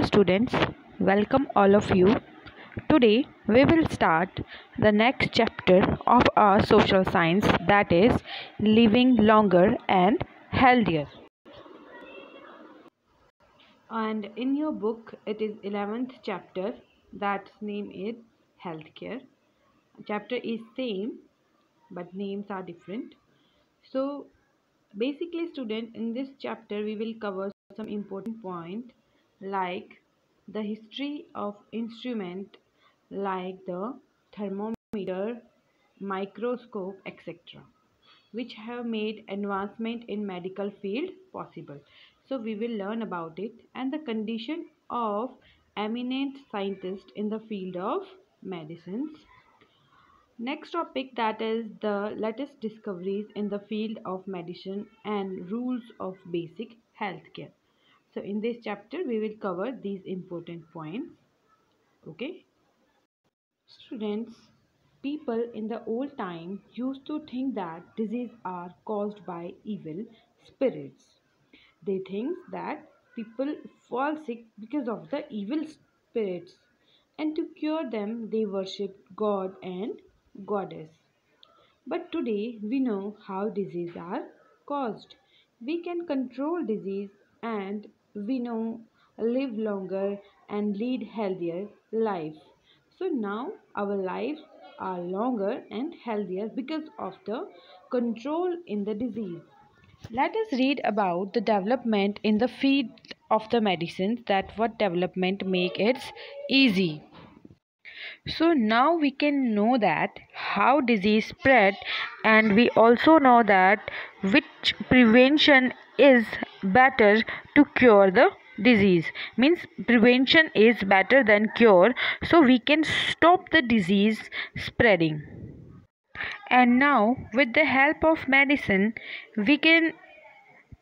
Students, welcome all of you. Today we will start the next chapter of our social science that is living longer and healthier. And in your book it is 11th chapter that name is healthcare. Chapter is same but names are different. So basically student in this chapter we will cover some important point like the history of instrument like the thermometer microscope etc which have made advancement in medical field possible. So we will learn about it and the condition of eminent scientists in the field of medicines. Next topic that is the latest discoveries in the field of medicine and rules of basic healthcare so in this chapter we will cover these important points. Okay? Students people in the old time used to think that diseases are caused by evil spirits. They think that people fall sick because of the evil spirits. And to cure them they worship god and goddess. But today we know how diseases are caused. We can control disease and we know live longer and lead healthier life. So now our lives are longer and healthier because of the control in the disease. Let us read about the development in the field of the medicines that what development make it easy so now we can know that how disease spread and we also know that which prevention is better to cure the disease. Means prevention is better than cure so we can stop the disease spreading. And now with the help of medicine we can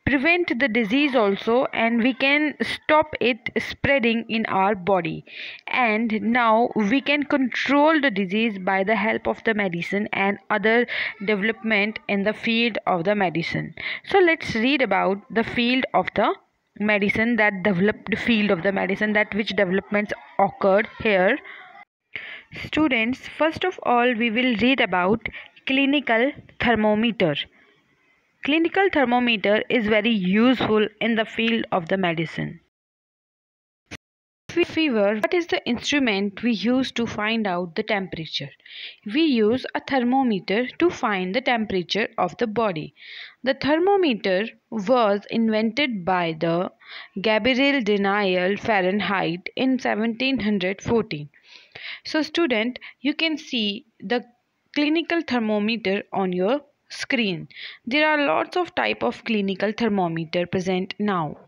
prevent the disease also and we can stop it spreading in our body. And now we can control the disease by the help of the medicine and other development in the field of the medicine. So let's read about the field of the medicine that developed field of the medicine that which developments occurred here. Students first of all we will read about clinical thermometer Clinical thermometer is very useful in the field of the medicine. Fever, what is the instrument we use to find out the temperature? We use a thermometer to find the temperature of the body. The thermometer was invented by the Gabriel Daniel Fahrenheit in 1714. So student, you can see the clinical thermometer on your screen. There are lots of type of clinical thermometer present now.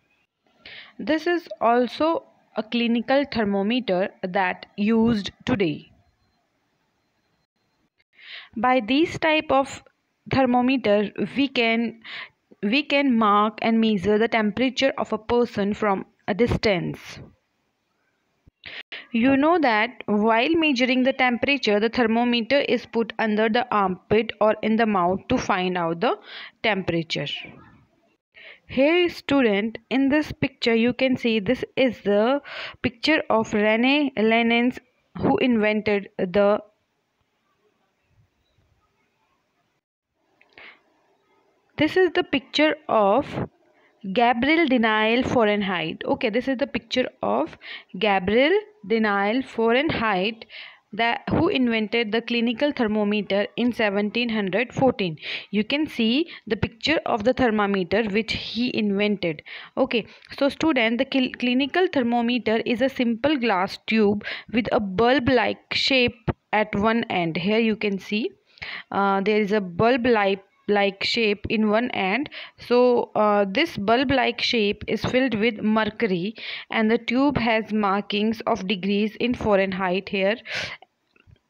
This is also a clinical thermometer that used today. By these type of thermometer we can we can mark and measure the temperature of a person from a distance. You know that while measuring the temperature, the thermometer is put under the armpit or in the mouth to find out the temperature. Hey student, in this picture you can see this is the picture of Rene Lenins who invented the this is the picture of Gabriel Daniel Fahrenheit. Okay, this is the picture of Gabriel Daniel Fahrenheit that who invented the clinical thermometer in 1714 you can see the picture of the thermometer which he invented. Okay so student the cl clinical thermometer is a simple glass tube with a bulb like shape at one end. Here you can see uh, there is a bulb like like shape in one end. So uh, this bulb like shape is filled with mercury and the tube has markings of degrees in fahrenheit here.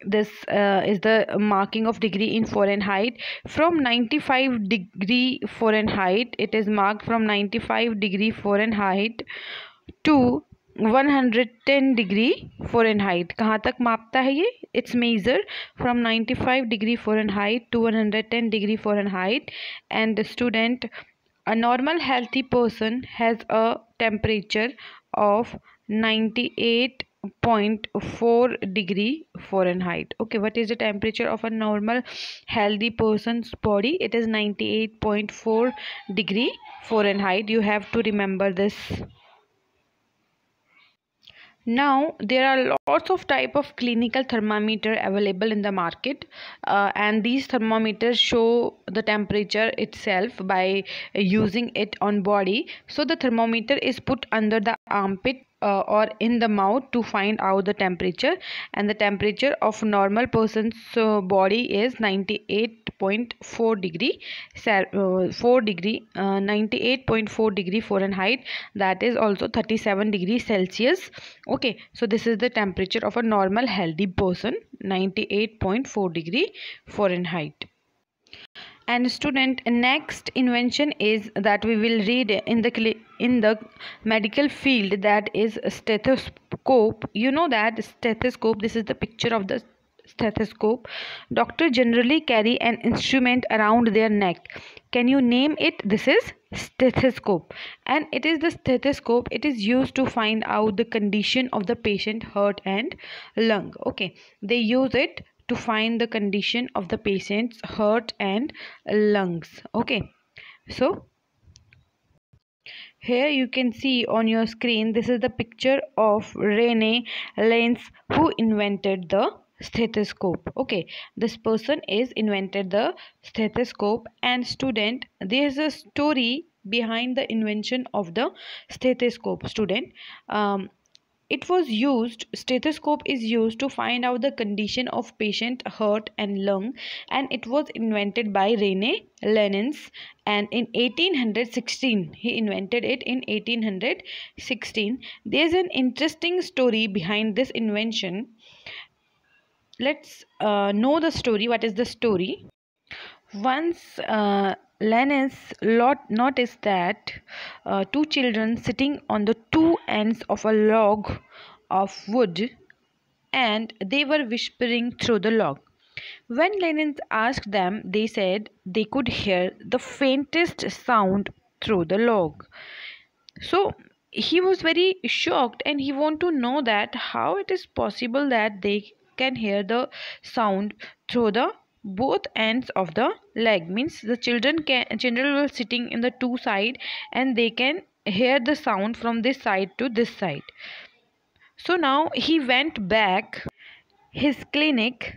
This uh, is the marking of degree in fahrenheit. From 95 degree fahrenheit it is marked from 95 degree fahrenheit to one hundred ten degree fahrenheit कहाँ तक मापता है ये? It's measure from ninety five degree fahrenheit to one hundred ten degree fahrenheit and student a normal healthy person has a temperature of ninety eight point four degree fahrenheit okay what is the temperature of a normal healthy person body it is ninety eight point four degree fahrenheit height you have to remember this now there are lots of type of clinical thermometer available in the market uh, and these thermometers show the temperature itself by using it on body. So the thermometer is put under the armpit uh, or in the mouth to find out the temperature. And the temperature of normal person's uh, body is 98.4 degree uh, 4 degree uh, 98.4 degree Fahrenheit. That is also 37 degree Celsius. Okay so this is the temperature of a normal healthy person 98.4 degree Fahrenheit and student next invention is that we will read in the in the medical field that is stethoscope. You know that stethoscope this is the picture of the stethoscope. Doctor generally carry an instrument around their neck. Can you name it? This is stethoscope. And it is the stethoscope it is used to find out the condition of the patient heart and lung. Okay they use it to find the condition of the patient's heart and lungs. Okay. So here you can see on your screen this is the picture of Rene Lenz who invented the stethoscope. Okay. This person is invented the stethoscope and student there is a story behind the invention of the stethoscope. Student um, it was used, stethoscope is used to find out the condition of patient heart and lung and it was invented by Rene Lenz and in 1816 he invented it in 1816 there's an interesting story behind this invention. Let's uh, know the story. What is the story? Once uh, Lenz noticed that uh, two children sitting on the two ends of a log of wood and they were whispering through the log. When Lenz asked them, they said they could hear the faintest sound through the log. So he was very shocked and he wanted to know that how it is possible that they can hear the sound through the both ends of the leg means the children can children were sitting in the two side and they can hear the sound from this side to this side. So now he went back his clinic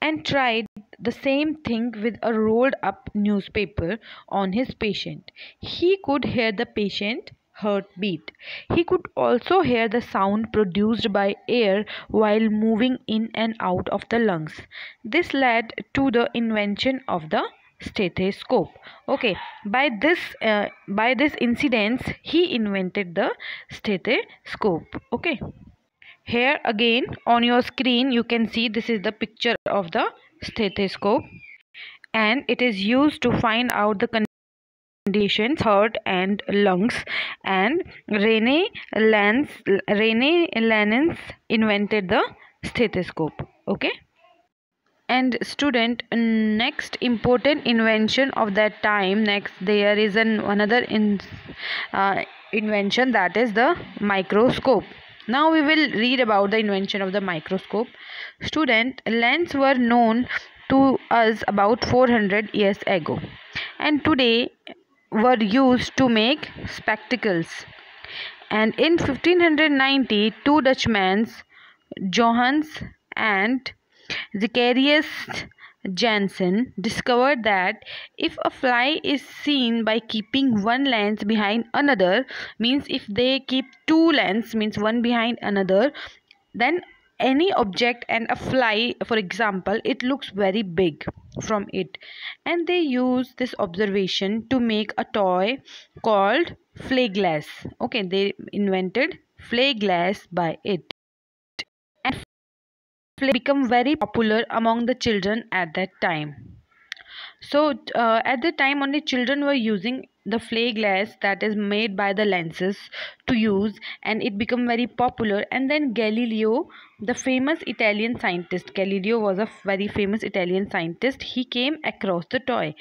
and tried the same thing with a rolled up newspaper on his patient. He could hear the patient heartbeat. He could also hear the sound produced by air while moving in and out of the lungs. This led to the invention of the stethoscope okay by this uh, by this incident he invented the stethoscope okay here again on your screen you can see this is the picture of the stethoscope and it is used to find out the conditions heart and lungs. And Rene Lenz Rene Lenz invented the stethoscope. Okay? And student next important invention of that time next there is an another in uh, invention that is the microscope. Now we will read about the invention of the microscope. Student lens were known to us about 400 years ago. And today were used to make spectacles. And in 1590, two Dutchmen, Johannes and Zacharias Jansen, discovered that if a fly is seen by keeping one lens behind another, means if they keep two lenses, means one behind another, then any object and a fly for example it looks very big from it. And they use this observation to make a toy called flay glass. Okay they invented flay glass by it. And flay become very popular among the children at that time. So uh, at the time only children were using the flay glass that is made by the lenses to use and it became very popular. And then galileo the famous italian scientist galileo was a very famous italian scientist. He came across the toy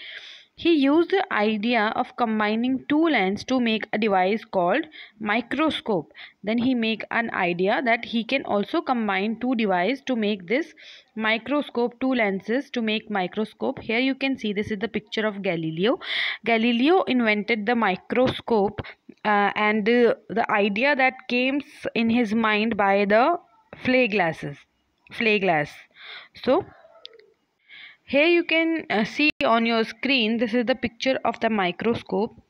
he used the idea of combining two lenses to make a device called microscope. Then he make an idea that he can also combine two devices to make this microscope, two lenses to make microscope. Here you can see this is the picture of Galileo. Galileo invented the microscope uh, and uh, the idea that came in his mind by the flay glasses, flay glass. So here you can uh, see on your screen this is the picture of the microscope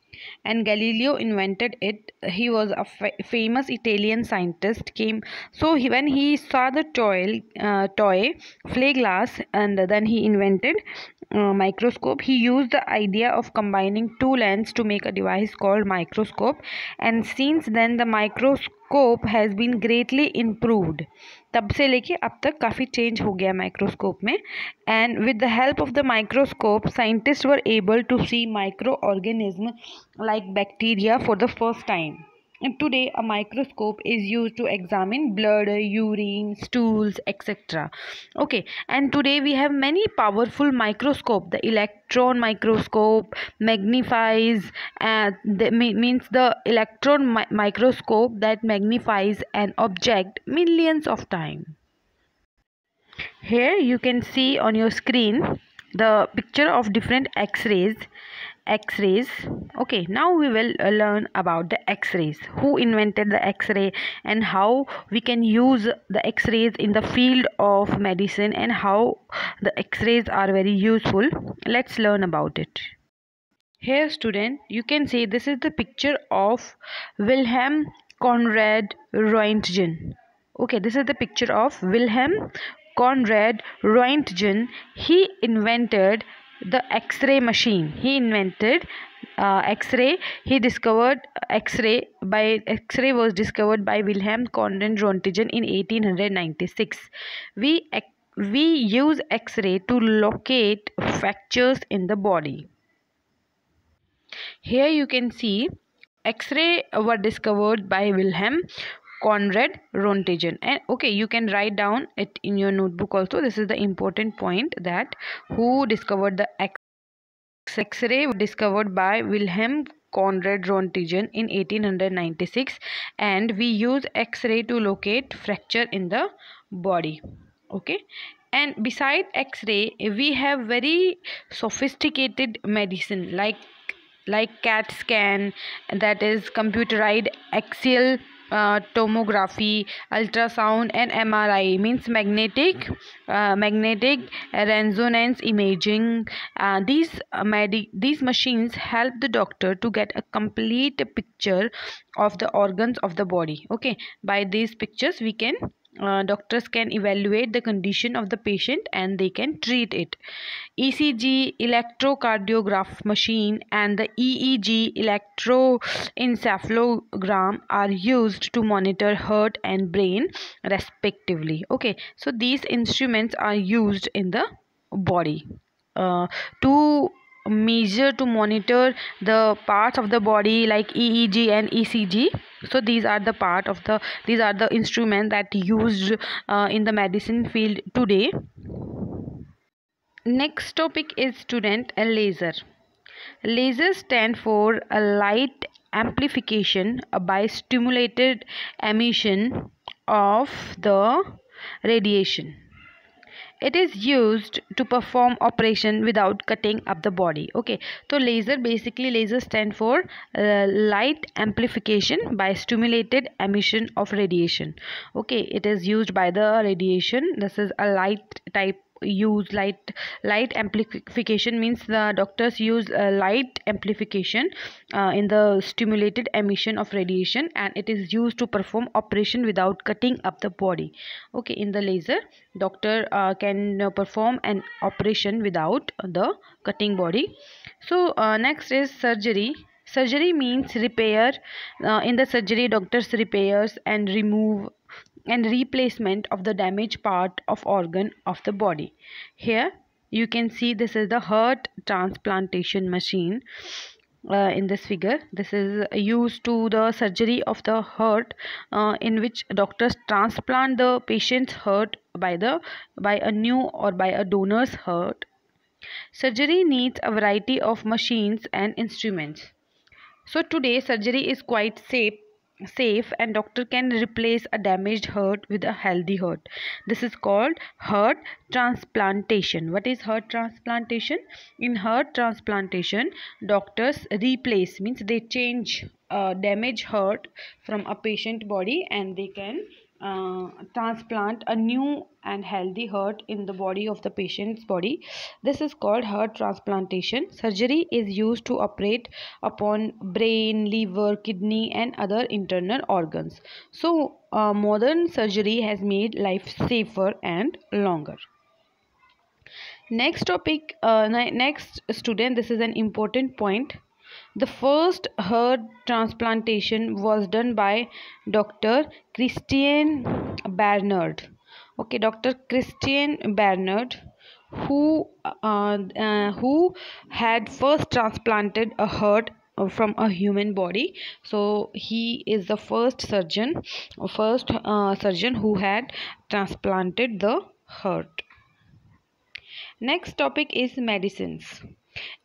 and Galileo invented it. He was a fa famous Italian scientist. Came so he, when he saw the toy, uh, toy flay glass, and then he invented microscope he use the idea of combining two lens to make a device called microscope and since then the microscope has been greatly improved तब से लेके अब तक काफ़ी change हो गया microscope में and with the help of the microscope scientist were able to see micro organism like bacteria for the first time today a microscope is used to examine blood, urine, stools, etc. Okay, and today we have many powerful microscope. The electron microscope magnifies uh, the, means the electron mi microscope that magnifies an object millions of times. Here you can see on your screen the picture of different x-rays x-rays. Okay now we will uh, learn about the x-rays. Who invented the x-ray and how we can use the x-rays in the field of medicine and how the x-rays are very useful? Let's learn about it. Here student you can see this is the picture of wilhelm conrad roentgen okay this is the picture of wilhelm conrad roentgen he invented the x-ray machine. He invented uh, x-ray. He discovered x-ray by x-ray was discovered by wilhelm conrad rontgen in 1896 we we use x-ray to locate fractures in the body. Here you can see x-ray were discovered by wilhelm Conrad Roentgen and okay you can write down it in your notebook also. This is the important point that who discovered the X-ray discovered by Wilhelm Conrad Roentgen in 1896 and we use X-ray to locate fracture in the body. Okay? And beside X-ray we have very sophisticated medicine like like CAT scan that is computerized axial uh, tomography ultrasound and mri means magnetic uh, magnetic resonance imaging. Uh, these uh, these machines help the doctor to get a complete picture of the organs of the body. Okay by these pictures we can uh, doctors can evaluate the condition of the patient and they can treat it. ECG electrocardiograph machine and the EEG electroencephalogram are used to monitor heart and brain respectively. Okay, so these instruments are used in the body. Uh, to measure to monitor the parts of the body like EEG and ECG so these are the part of the these are the instrument that used uh, in the medicine field today. Next topic is student a laser. Laser stand for a light amplification by stimulated emission of the radiation it is used to perform operation without cutting up the body. Okay. So laser basically laser stand for uh, light amplification by stimulated emission of radiation. Okay. It is used by the radiation. This is a light type use light light amplification means the doctors use uh, light amplification uh, in the stimulated emission of radiation and it is used to perform operation without cutting up the body. Okay in the laser doctor uh, can uh, perform an operation without the cutting body. So uh, next is surgery. Surgery means repair uh, in the surgery doctors repairs and remove and replacement of the damaged part of organ of the body. Here you can see this is the heart transplantation machine uh, in this figure. This is used to the surgery of the heart uh, in which doctors transplant the patient's heart by the by a new or by a donor's heart. Surgery needs a variety of machines and instruments. So today surgery is quite safe safe and doctor can replace a damaged heart with a healthy heart. This is called heart transplantation. What is heart transplantation? In heart transplantation doctors replace means they change a damaged heart from a patient body and they can uh, transplant a new and healthy heart in the body of the patient's body. This is called heart transplantation. Surgery is used to operate upon brain, liver, kidney and other internal organs. So, uh, modern surgery has made life safer and longer next topic uh, next student this is an important point the first heart transplantation was done by Dr. Christian Barnard. Okay, Dr. Christian Barnard, who uh, uh, who had first transplanted a heart from a human body so he is the first surgeon first uh, surgeon who had transplanted the heart next topic is medicines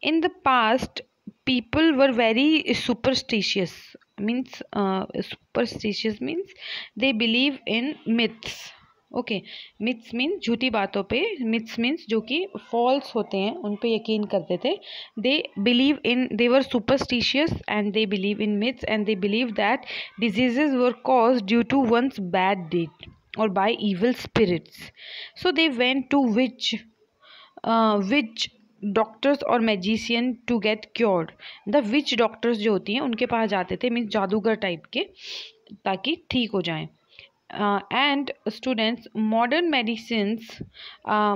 in the past were very superstitious. Means uh, superstitious means they believe in myths. Okay myths means झूठी बातों पे myths means जो कि false होते हैं उन पे यकीन करते थे। They believe in they were superstitious and they believe in myths and they believe that diseases were caused due to one's bad date और by evil spirits so they went to witch witch doctors और magician to get cured the witch doctors जो होती हैं उनके पास जाते थे means जादूगर type के ताकि ठीक हो जाएँ and students modern medicine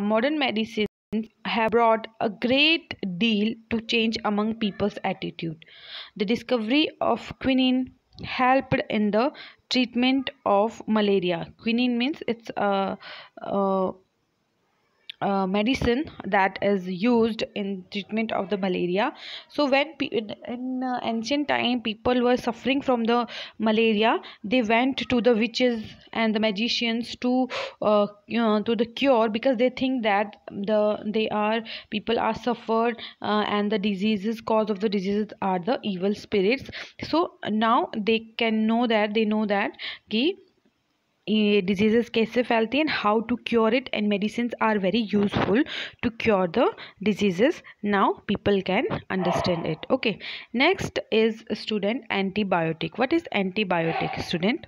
modern medicine have brought a great deal to change among people's attitude. The discovery of quinine helped in the treatment of malaria. Quinine means it's a, a uh, medicine that is used in treatment of the malaria. So when in, in uh, ancient time people were suffering from the malaria they went to the witches and the magicians to uh, you know to the cure because they think that the they are people are suffered uh, and the diseases cause of the diseases are the evil spirits. So now they can know that they know that ki ये disease कैसे फैलती हैं how to cure it and medicine are very useful to cure the diseases now people can understand it okay next is student antibiotic what is antibiotic student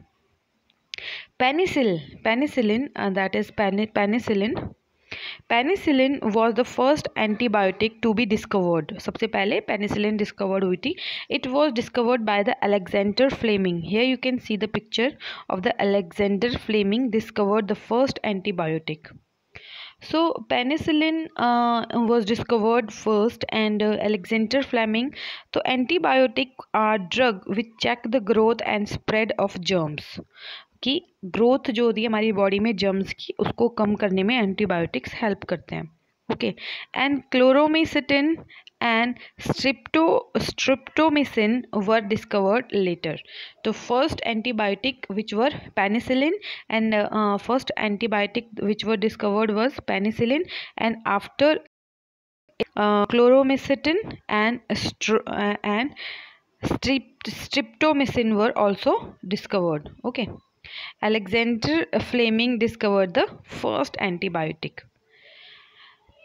penicillin penicillin uh, that is penicillin penicillin was the first antibiotic to be discovered सबसे पहले penicillin discovered हुई थी। It was discovered by the Alexander Fleming here you can see the picture of the Alexander Fleming discovered the first antibiotic uh, was discovered first and uh, alexander fleming so antibiotic are drug which check the growth and spread of germs. कि growth जो होती है हमारी body में germs की, उसको कम करने में एंटीबायोटिक्स हेल्प करते हैं। Okay and chloromycetin and strepto streptomycin were discovered later तो first antibiotic which were penicillin and first antibiotic which were discovered was penicillin and after chloromycetin and and streptomycin were also discovered. Okay? Alexander Fleming discovered the first antibiotic.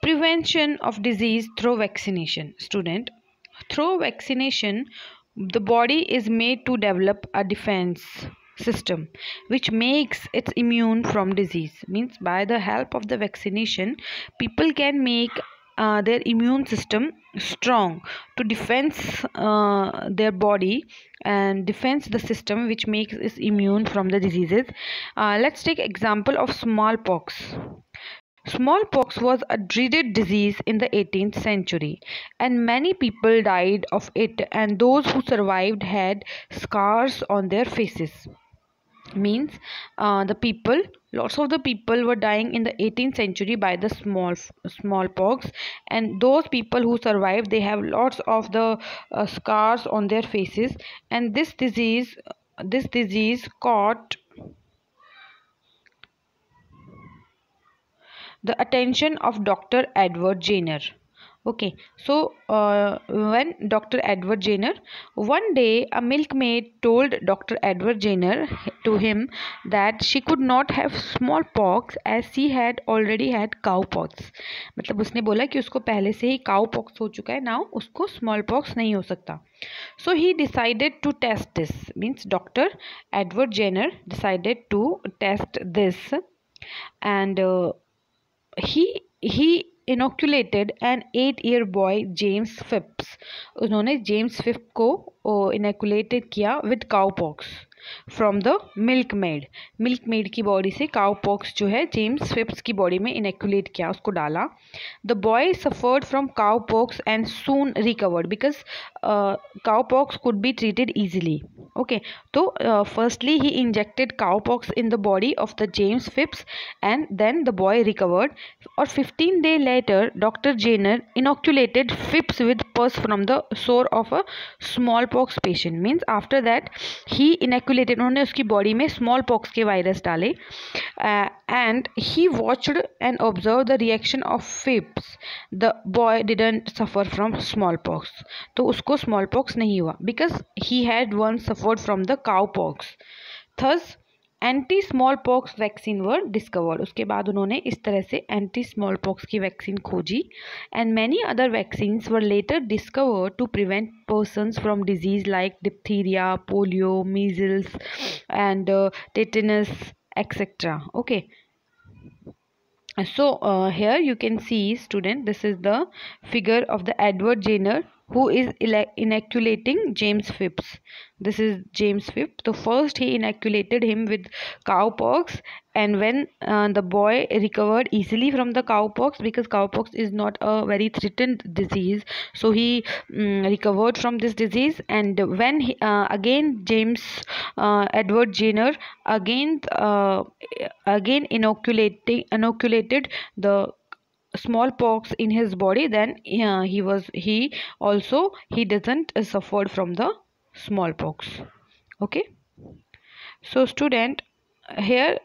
Prevention of disease through vaccination. Student, through vaccination, the body is made to develop a defense system which makes it immune from disease means by the help of the vaccination people can make uh, their immune system strong to defense uh, their body and defense the system which makes it immune from the diseases. Uh, let's take example of smallpox. Smallpox was a dreaded disease in the 18th century, and many people died of it, and those who survived had scars on their faces means uh, the people lots of the people were dying in the 18th century by the small smallpox. And those people who survived they have lots of the uh, scars on their faces. And this disease this disease caught the attention of dr edward jenner okay so one doctor Edward Jenner one day a milkmaid told doctor Edward Jenner to him that she could not have smallpox as she had already had cowpox मतलब उसने बोला कि उसको पहले से ही cow pox हो चुका है नाउ उसको स्मॉल पॉक्स नहीं हो सकता। So he decided to test this means doctor Edward Jenner decided to test this and he he inoculated an eight year boy James Phipps उन्होंने जेम्स फिप को इनोकुलेटेड किया with cowpox from the milkmaid milkmaid की body से cowpox जो है James Phipps की body में इनेकुलेट किया, उसको डाला. The boy suffered from cowpox and soon recovered because uh, cowpox could be treated easily. Okay, so uh, firstly he injected cowpox in the body of the James Phipps and then the boy recovered. Or 15 day later, Dr. Jenner inoculated Phipps with pus from the sore of a smallpox patient. Means after that he inoculated उन्होंने उसकी body में smallpox के virus डाले uh, and he watched and observed the reaction of Phipps. The boy didn't suffer from smallpox. तो उसको small pox नहीं हुआ because he had once suffered from the cowpox thus anti smallpox vaccine were discovered उसके बाद उन्होंने इस तरह से एंटी स्मॉल पॉक्स की वैक्सीन खोजी and many other vaccine were later discovered to prevent person from disease like diphtheria polio measles and tetanus etcetera okay uh, here you can see student this is the figure of the edward jenner who is inoculating James Phipps. This is James Phipps. So first he inoculated him with cowpox and when uh, the boy recovered easily from the cowpox because cowpox is not a very threatened disease so he um, recovered from this disease and when he, uh, again James uh, Edward Jenner again uh, again inoculating inoculated the smallpox in his body then uh, he was he also he doesn't uh, suffered from the smallpox okay? So student here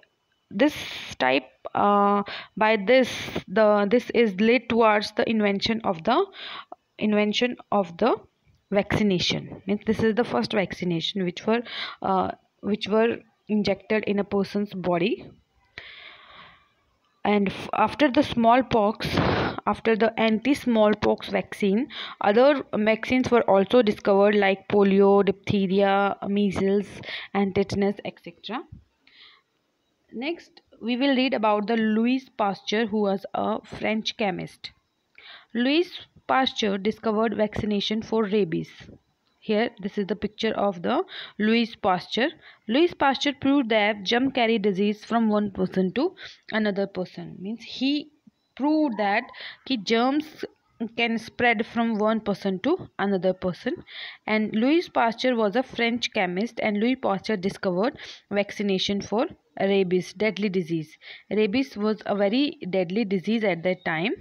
this type uh, by this the this is led towards the invention of the invention of the vaccination. Means this is the first vaccination which were uh, which were injected in a person's body and after the smallpox after the anti-smallpox vaccine other vaccines were also discovered like polio diphtheria measles and tetanus etc next we will read about the louis pasteur who was a french chemist. Louis pasteur discovered vaccination for rabies here this is the picture of the Louis Pasteur. Louis Pasteur proved that germ carry disease from one person to another person. Means he proved that ki germs can spread from one person to another person and Louis Pasteur was a French chemist and Louis Pasteur discovered vaccination for rabies deadly disease rabies was a very deadly disease at that time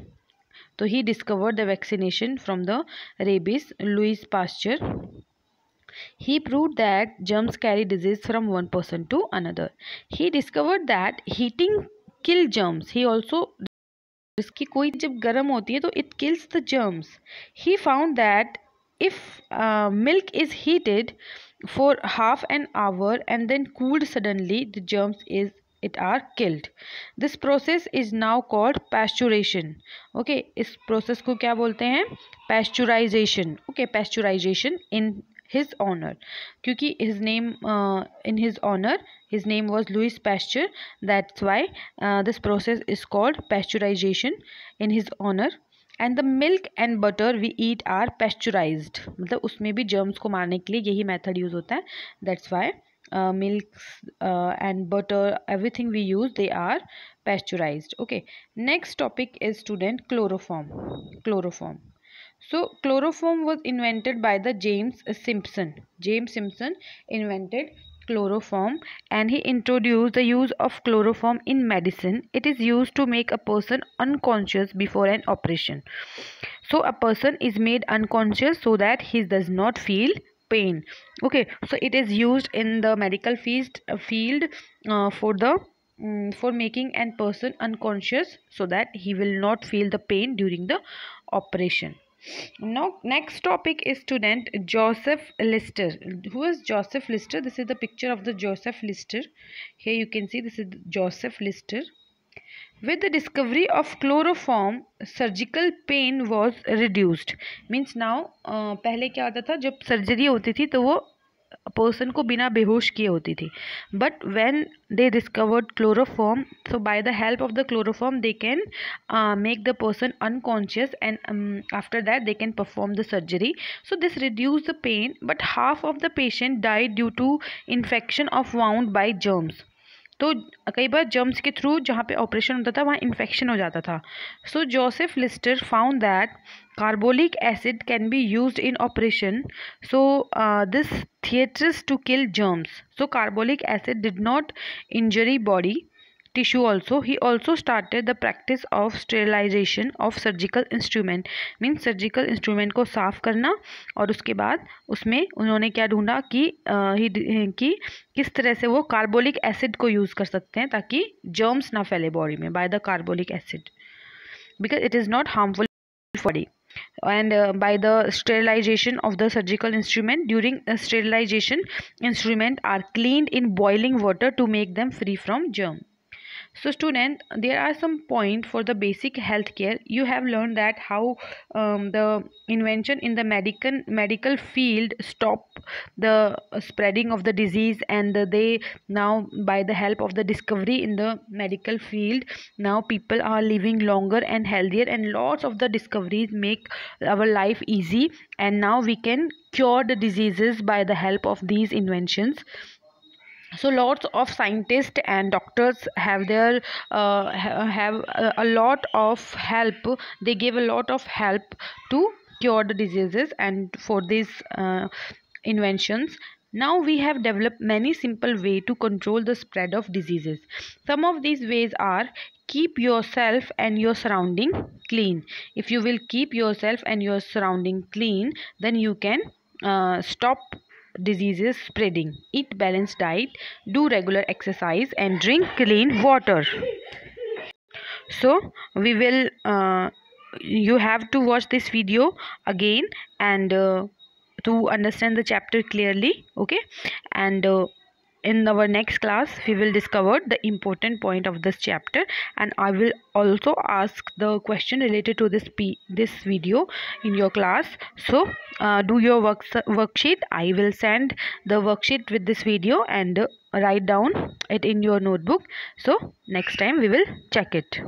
so he discovered the vaccination from the rabies Louis Pasteur. He proved that germs carry disease from one person to another. He discovered that heating kill germs. He also इसकी कोई जब गर्म होती है तो it kills the germs. He found that if uh, milk is heated for half an hour and then cooled suddenly the germs is it are killed this process is now called pasteurization okay इस process को क्या बोलते हैं pasteurization okay pasteurization in his honor क्योंकि his name uh, in his honor his name was Louis Pasteur that's why uh, this process is called pasteurization in his honor and the milk and butter we eat are pasteurised मतलब उसमें भी germs को मारने के लिए यही method use होता है that's why uh, milks uh, and butter everything we use they are pasteurized. Okay. Next topic is student chloroform. Chloroform. So chloroform was invented by the james simpson. James simpson invented chloroform and he introduced the use of chloroform in medicine. It is used to make a person unconscious before an operation. So a person is made unconscious so that he does not feel pain. Okay so it is used in the medical field uh, field uh, for the um, for making an person unconscious so that he will not feel the pain during the operation. Now next topic is student joseph lister. Who is joseph lister? This is the picture of the joseph lister. Here you can see this is joseph lister with the discovery of chloroform surgical pain was reduced means now uh, पहले क्या होता था जब surgery होती थी तो वो person को बिना बेहोश किए होती थी but when they discovered chloroform so by the help of the chloroform they can make the person unconscious and after that they can perform the surgery so this reduce the pain but half of the patient died due to infection of wound by germs तो कई बार germs के through जहाँ पे operation होता था, वहाँ infection हो जाता था। So Joseph Lister found that carbolic acid can be use in operation so this theatres to kill germs so carbolic acid did not injury body tissue also he also started the practice of sterilization of surgical instrument means surgical instrument को साफ़ करना और उसके बाद उसमें उन्होंने क्या ढूंढा कि कि किस तरह से वो कार्बोलिक एसिड को यूज़ कर सकते हैं ताकि जर्म्स ना फैले बॉडी में by the carbolic acid because it is not harmful body and uh, by the sterilization of the surgical instrument during sterilization instrument are cleaned in boiling water to make them free from germ so student there are some point for the basic healthcare. You have learned that how um, the invention in the medical medical field stop the spreading of the disease and they now by the help of the discovery in the medical field now people are living longer and healthier and lots of the discoveries make our life easy and now we can cure the diseases by the help of these inventions so lots of scientists and doctors have their uh, have a lot of help. They give a lot of help to cure the diseases and for these uh, inventions. Now we have developed many simple way to control the spread of diseases. Some of these ways are keep yourself and your surrounding clean. If you will keep yourself and your surrounding clean then you can uh, stop diseases spreading. Eat balanced diet, do regular exercise and drink clean water. So we will uh, you have to watch this video again and uh, to understand the chapter clearly okay and uh, in our next class we will discover the important point of this chapter. And i will also ask the question related to this p this video in your class. So uh, do your work worksheet. I will send the worksheet with this video and uh, write down it in your notebook. So next time we will check it